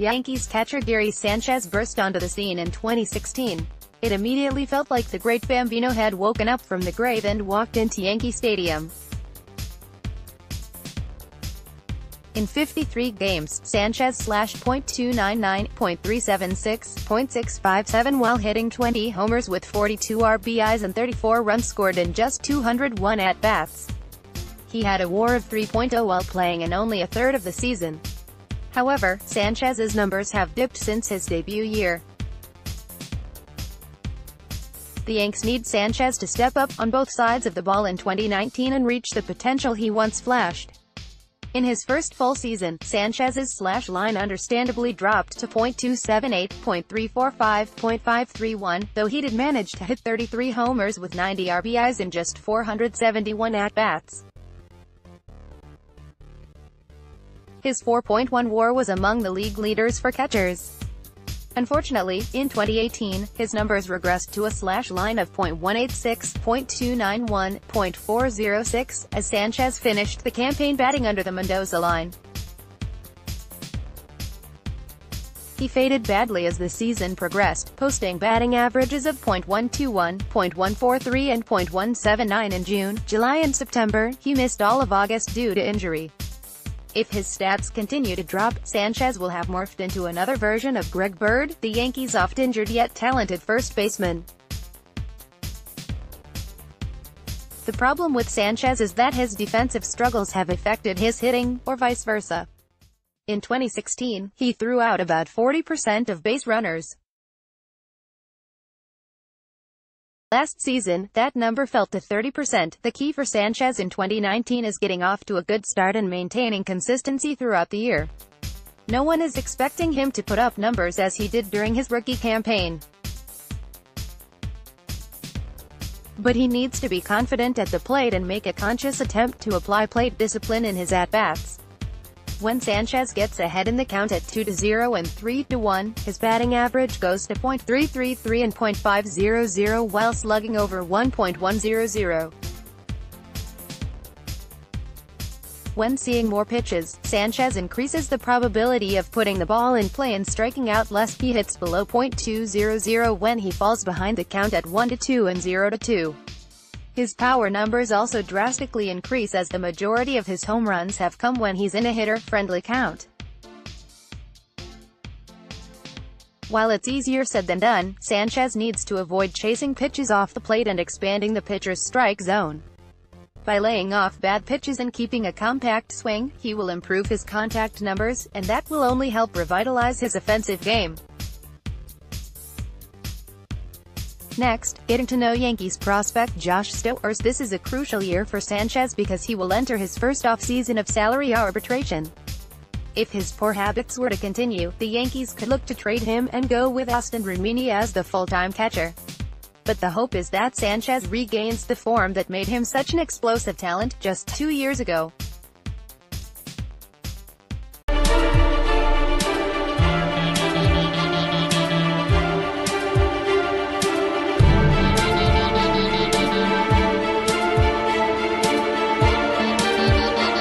Yankees catcher Gary Sanchez burst onto the scene in 2016. It immediately felt like the great Bambino had woken up from the grave and walked into Yankee Stadium. In 53 games, Sanchez slashed .299, .376, .657 while hitting 20 homers with 42 RBIs and 34 runs scored in just 201 at-bats. He had a WAR of 3.0 while playing in only a third of the season. However, Sanchez's numbers have dipped since his debut year. The Yanks need Sanchez to step up on both sides of the ball in 2019 and reach the potential he once flashed. In his first full season, Sanchez's slash line understandably dropped to .278, .345, .531, though he did manage to hit 33 homers with 90 RBIs in just 471 at-bats. His 4.1 WAR was among the league leaders for catchers. Unfortunately, in 2018, his numbers regressed to a slash line of .186, .291, .406, as Sanchez finished the campaign batting under the Mendoza line. He faded badly as the season progressed, posting batting averages of .121, .143 and .179 in June, July and September. He missed all of August due to injury. If his stats continue to drop, Sanchez will have morphed into another version of Greg Bird, the Yankees' oft-injured yet talented first baseman. The problem with Sanchez is that his defensive struggles have affected his hitting, or vice versa. In 2016, he threw out about 40% of base runners. Last season, that number fell to 30%. The key for Sanchez in 2019 is getting off to a good start and maintaining consistency throughout the year. No one is expecting him to put up numbers as he did during his rookie campaign. But he needs to be confident at the plate and make a conscious attempt to apply plate discipline in his at-bats. When Sanchez gets ahead in the count at 2-0 and 3-1, his batting average goes to .333 and .500 while slugging over 1.100. When seeing more pitches, Sanchez increases the probability of putting the ball in play and striking out less he hits below .200 when he falls behind the count at 1-2 and 0-2. His power numbers also drastically increase as the majority of his home runs have come when he's in a hitter-friendly count. While it's easier said than done, Sanchez needs to avoid chasing pitches off the plate and expanding the pitcher's strike zone. By laying off bad pitches and keeping a compact swing, he will improve his contact numbers, and that will only help revitalize his offensive game. Next, getting to know Yankees prospect Josh Stowers This is a crucial year for Sanchez because he will enter his first offseason of salary arbitration. If his poor habits were to continue, the Yankees could look to trade him and go with Austin Romine as the full-time catcher. But the hope is that Sanchez regains the form that made him such an explosive talent just two years ago.